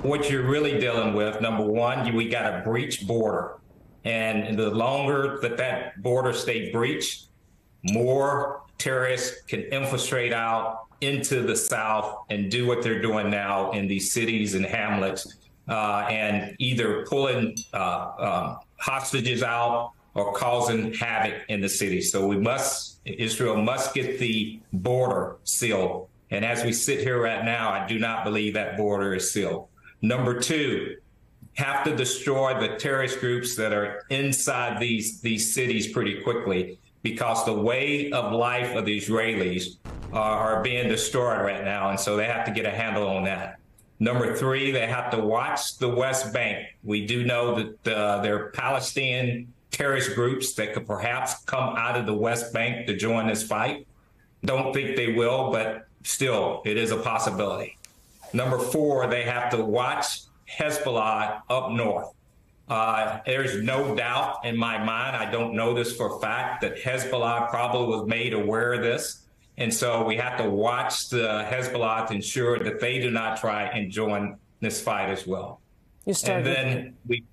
What you're really dealing with, number one, we got a breach border. And the longer that that border stay breached, more terrorists can infiltrate out into the South and do what they're doing now in these cities and hamlets uh, and either pulling uh, um, hostages out or causing havoc in the city. So we must, Israel must get the border sealed. And as we sit here right now, I do not believe that border is sealed. Number two, have to destroy the terrorist groups that are inside these these cities pretty quickly because the way of life of the Israelis are being destroyed right now, and so they have to get a handle on that. Number three, they have to watch the West Bank. We do know that uh, there are Palestinian terrorist groups that could perhaps come out of the West Bank to join this fight. Don't think they will, but still, it is a possibility. Number four, they have to watch Hezbollah up north. Uh, there's no doubt in my mind, I don't know this for a fact, that Hezbollah probably was made aware of this. And so we have to watch the Hezbollah to ensure that they do not try and join this fight as well. You started. And then we.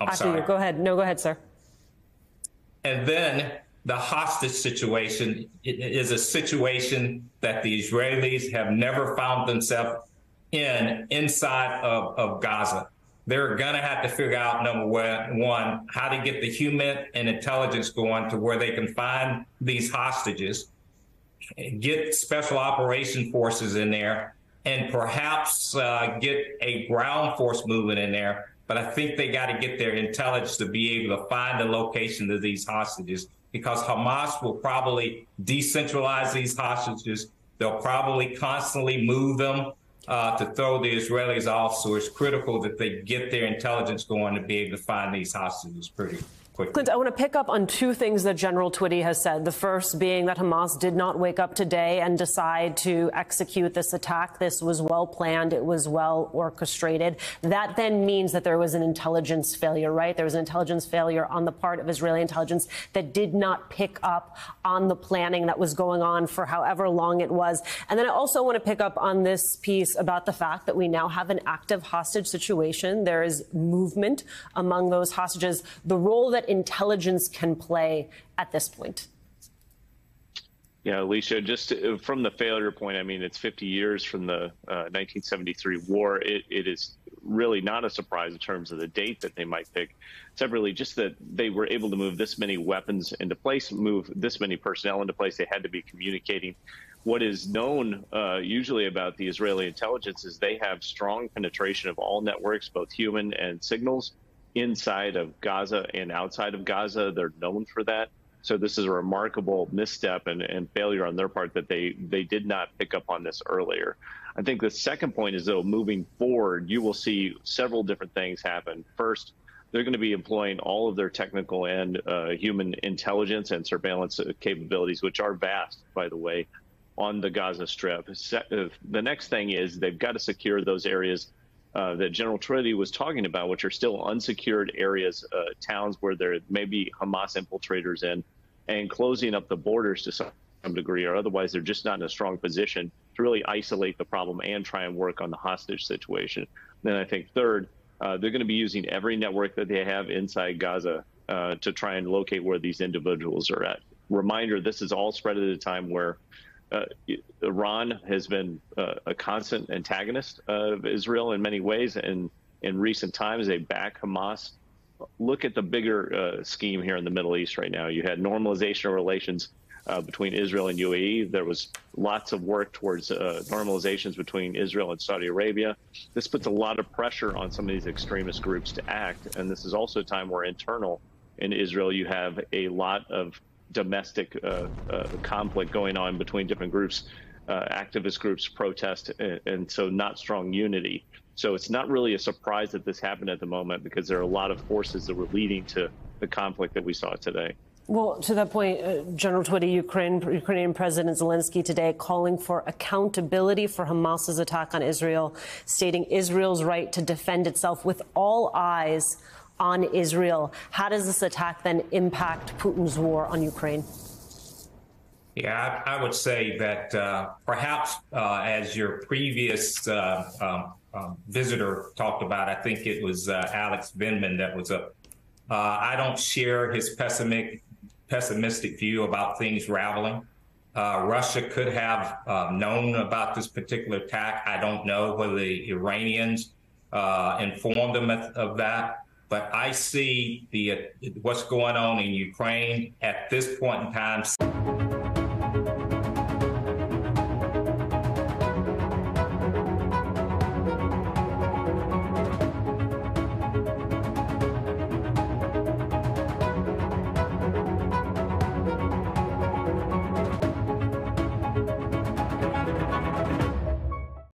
I'm After sorry. you. Go ahead. No, go ahead, sir. And then the hostage situation is a situation that the Israelis have never found themselves in inside of, of Gaza. They're going to have to figure out, number one, how to get the human and intelligence going to where they can find these hostages, get special operation forces in there, and perhaps uh, get a ground force movement in there. But I think they got to get their intelligence to be able to find the location of these hostages because Hamas will probably decentralize these hostages. They'll probably constantly move them uh, to throw the Israelis off. So it's critical that they get their intelligence going to be able to find these hostages pretty quickly. Clint, I want to pick up on two things that General Twitty has said. The first being that Hamas did not wake up today and decide to execute this attack. This was well planned. It was well orchestrated. That then means that there was an intelligence failure, right? There was an intelligence failure on the part of Israeli intelligence that did not pick up on the planning that was going on for however long it was. And then I also want to pick up on this piece about the fact that we now have an active hostage situation. There is movement among those hostages. The role that intelligence can play at this point? Yeah, Alicia, just uh, from the failure point, I mean, it's 50 years from the uh, 1973 war. It, it is really not a surprise in terms of the date that they might pick. Separately, just that they were able to move this many weapons into place, move this many personnel into place. They had to be communicating. What is known uh, usually about the Israeli intelligence is they have strong penetration of all networks, both human and signals inside of Gaza and outside of Gaza. They're known for that. So this is a remarkable misstep and, and failure on their part that they they did not pick up on this earlier. I think the second point is though moving forward, you will see several different things happen. First, they're going to be employing all of their technical and uh, human intelligence and surveillance capabilities, which are vast, by the way, on the Gaza Strip. Uh, the next thing is they've got to secure those areas uh, that General Twitty was talking about, which are still unsecured areas, uh, towns where there may be Hamas infiltrators in, and closing up the borders to some degree, or otherwise they're just not in a strong position to really isolate the problem and try and work on the hostage situation. Then I think third, uh, they're going to be using every network that they have inside Gaza uh, to try and locate where these individuals are at. Reminder: This is all spread at a time where Iran has been uh, a constant antagonist of Israel in many ways, and in recent times they back Hamas. Look at the bigger uh, scheme here in the Middle East right now. You had normalization of relations uh, between Israel and UAE. There was lots of work towards uh, normalizations between Israel and Saudi Arabia. This puts a lot of pressure on some of these extremist groups to act, and this is also a time where internal in Israel you have a lot of domestic uh, uh, conflict going on between different groups, uh, activist groups, protest, and, and, so not strong unity. So it's not really a surprise that this happened at the moment because there are a lot of forces that were leading to the conflict that we saw today. Well, to that point, uh, General Twitty, Ukraine, Ukrainian President Zelensky today calling for accountability for Hamas's attack on Israel, stating Israel's right to defend itself with all eyes on Israel. How does this attack then impact Putin's war on Ukraine? Yeah, I, I would say that uh, perhaps uh, as your previous uh, um, um, visitor talked about. I think it was uh, Alex Vindman that was up. Uh, I don't share his pessimistic pessimistic view about things raveling. Uh, Russia could have uh, known about this particular attack. I don't know whether the Iranians uh, informed them of, that. But I see the uh, what's going on in Ukraine at this point in time.